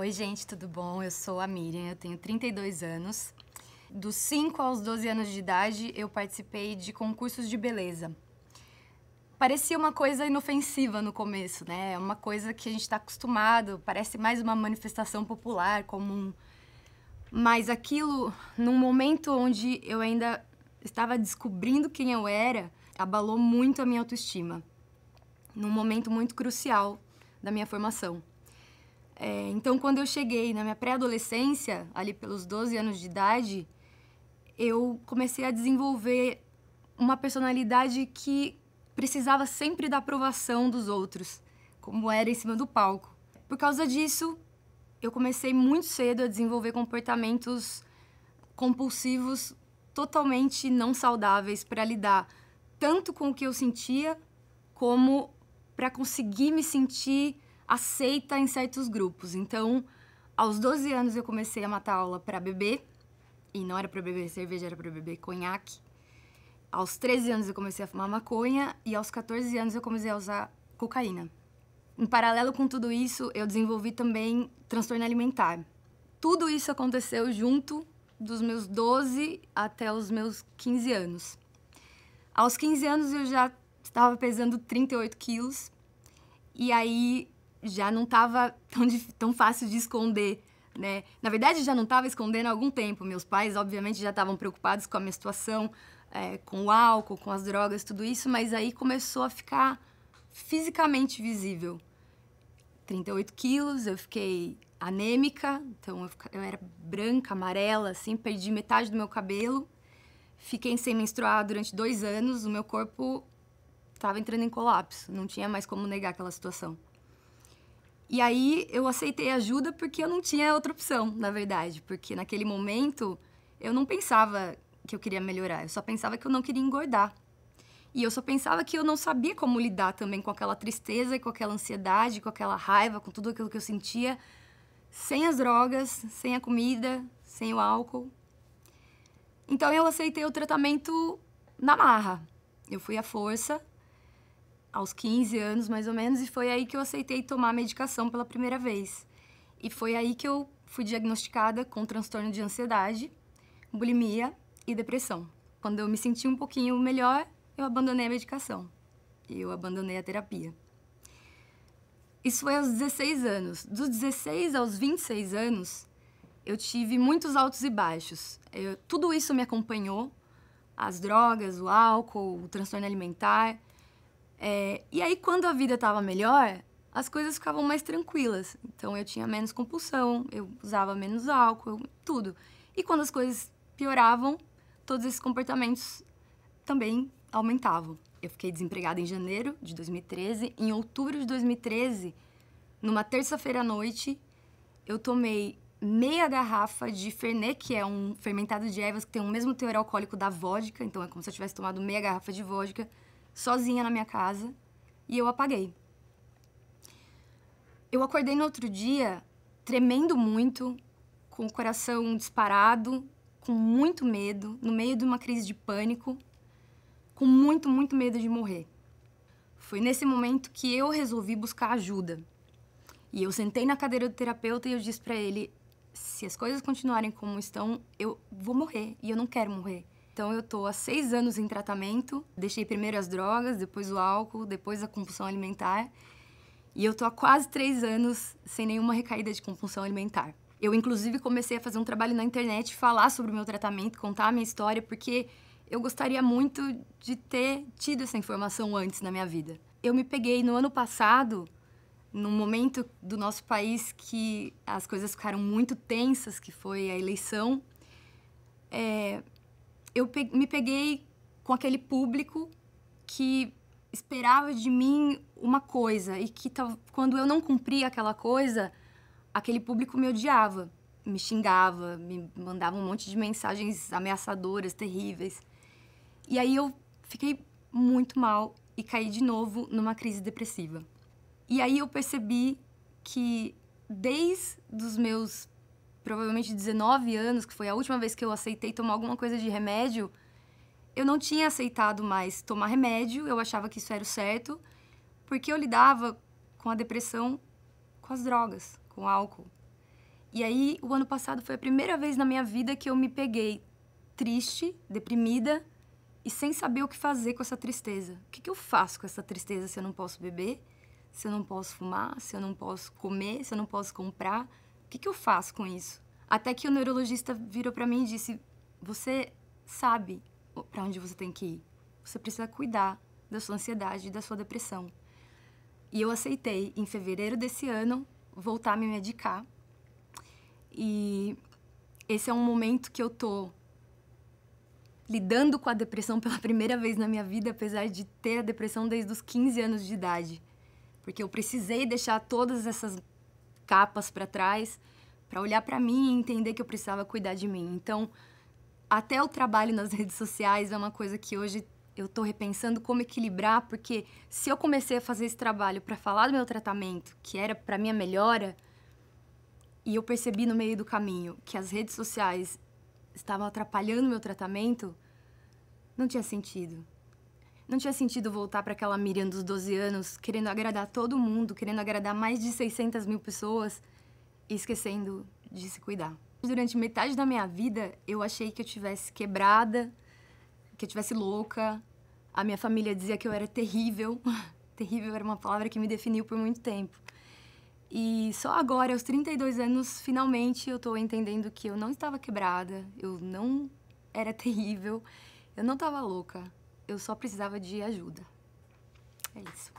Oi, gente, tudo bom? Eu sou a Miriam, eu tenho 32 anos. Dos 5 aos 12 anos de idade, eu participei de concursos de beleza. Parecia uma coisa inofensiva no começo, né? Uma coisa que a gente está acostumado, parece mais uma manifestação popular, comum. Mas aquilo, num momento onde eu ainda estava descobrindo quem eu era, abalou muito a minha autoestima. Num momento muito crucial da minha formação. É, então, quando eu cheguei na minha pré-adolescência, ali pelos 12 anos de idade, eu comecei a desenvolver uma personalidade que precisava sempre da aprovação dos outros, como era em cima do palco. Por causa disso, eu comecei muito cedo a desenvolver comportamentos compulsivos totalmente não saudáveis para lidar tanto com o que eu sentia como para conseguir me sentir aceita em certos grupos. Então, aos 12 anos eu comecei a matar aula para beber, e não era para beber cerveja, era para beber conhaque. Aos 13 anos eu comecei a fumar maconha e aos 14 anos eu comecei a usar cocaína. Em paralelo com tudo isso, eu desenvolvi também transtorno alimentar. Tudo isso aconteceu junto dos meus 12 até os meus 15 anos. Aos 15 anos eu já estava pesando 38 quilos. E aí já não estava tão, tão fácil de esconder, né? Na verdade, já não estava escondendo há algum tempo. Meus pais, obviamente, já estavam preocupados com a minha situação, é, com o álcool, com as drogas, tudo isso, mas aí começou a ficar fisicamente visível. 38 quilos, eu fiquei anêmica, então eu, fica, eu era branca, amarela, assim, perdi metade do meu cabelo. Fiquei sem menstruar durante dois anos, o meu corpo estava entrando em colapso, não tinha mais como negar aquela situação. E aí eu aceitei ajuda porque eu não tinha outra opção, na verdade. Porque naquele momento eu não pensava que eu queria melhorar, eu só pensava que eu não queria engordar. E eu só pensava que eu não sabia como lidar também com aquela tristeza com aquela ansiedade, com aquela raiva, com tudo aquilo que eu sentia, sem as drogas, sem a comida, sem o álcool. Então eu aceitei o tratamento na marra. Eu fui à força aos 15 anos, mais ou menos, e foi aí que eu aceitei tomar medicação pela primeira vez. E foi aí que eu fui diagnosticada com transtorno de ansiedade, bulimia e depressão. Quando eu me senti um pouquinho melhor, eu abandonei a medicação. Eu abandonei a terapia. Isso foi aos 16 anos. Dos 16 aos 26 anos, eu tive muitos altos e baixos. Eu, tudo isso me acompanhou: as drogas, o álcool, o transtorno alimentar. É, e aí, quando a vida estava melhor, as coisas ficavam mais tranquilas. Então, eu tinha menos compulsão, eu usava menos álcool, tudo. E quando as coisas pioravam, todos esses comportamentos também aumentavam. Eu fiquei desempregada em janeiro de 2013. Em outubro de 2013, numa terça-feira à noite, eu tomei meia garrafa de Fernet, que é um fermentado de ervas que tem o mesmo teor alcoólico da vodka. Então, é como se eu tivesse tomado meia garrafa de vodka sozinha na minha casa e eu apaguei. Eu acordei no outro dia tremendo muito, com o coração disparado, com muito medo, no meio de uma crise de pânico, com muito, muito medo de morrer. Foi nesse momento que eu resolvi buscar ajuda. E eu sentei na cadeira do terapeuta e eu disse para ele: se as coisas continuarem como estão, eu vou morrer e eu não quero morrer. Então eu tô há seis anos em tratamento. Deixei primeiro as drogas, depois o álcool, depois a compulsão alimentar. E eu tô há quase três anos sem nenhuma recaída de compulsão alimentar. Eu, inclusive, comecei a fazer um trabalho na internet, falar sobre o meu tratamento, contar a minha história, porque eu gostaria muito de ter tido essa informação antes na minha vida. Eu me peguei no ano passado, num momento do nosso país que as coisas ficaram muito tensas, que foi a eleição. É, eu me peguei com aquele público que esperava de mim uma coisa e que quando eu não cumpria aquela coisa, aquele público me odiava, me xingava, me mandava um monte de mensagens ameaçadoras, terríveis. E aí eu fiquei muito mal e caí de novo numa crise depressiva. E aí eu percebi que desde os meus provavelmente 19 anos, que foi a última vez que eu aceitei tomar alguma coisa de remédio, eu não tinha aceitado mais tomar remédio, eu achava que isso era o certo, porque eu lidava com a depressão com as drogas, com o álcool. E aí, o ano passado foi a primeira vez na minha vida que eu me peguei triste, deprimida e sem saber o que fazer com essa tristeza. O que, que eu faço com essa tristeza se eu não posso beber, se eu não posso fumar, se eu não posso comer, se eu não posso comprar? Que, que eu faço com isso? Até que o neurologista virou para mim e disse: Você sabe para onde você tem que ir. Você precisa cuidar da sua ansiedade e da sua depressão. E eu aceitei, em fevereiro desse ano, voltar a me medicar. E esse é um momento que eu tô lidando com a depressão pela primeira vez na minha vida, apesar de ter a depressão desde os 15 anos de idade. Porque eu precisei deixar todas essas capas para trás para olhar para mim e entender que eu precisava cuidar de mim. Então, até o trabalho nas redes sociais é uma coisa que hoje eu estou repensando como equilibrar, porque se eu comecei a fazer esse trabalho para falar do meu tratamento, que era para minha melhora, e eu percebi no meio do caminho que as redes sociais estavam atrapalhando meu tratamento, não tinha sentido. Não tinha sentido voltar para aquela Miriam dos 12 anos, querendo agradar todo mundo, querendo agradar mais de 600 mil pessoas e esquecendo de se cuidar. Durante metade da minha vida, eu achei que eu tivesse quebrada, que eu tivesse louca. A minha família dizia que eu era terrível. terrível era uma palavra que me definiu por muito tempo. E só agora, aos 32 anos, finalmente eu tô entendendo que eu não estava quebrada, eu não era terrível, eu não estava louca, eu só precisava de ajuda. É isso.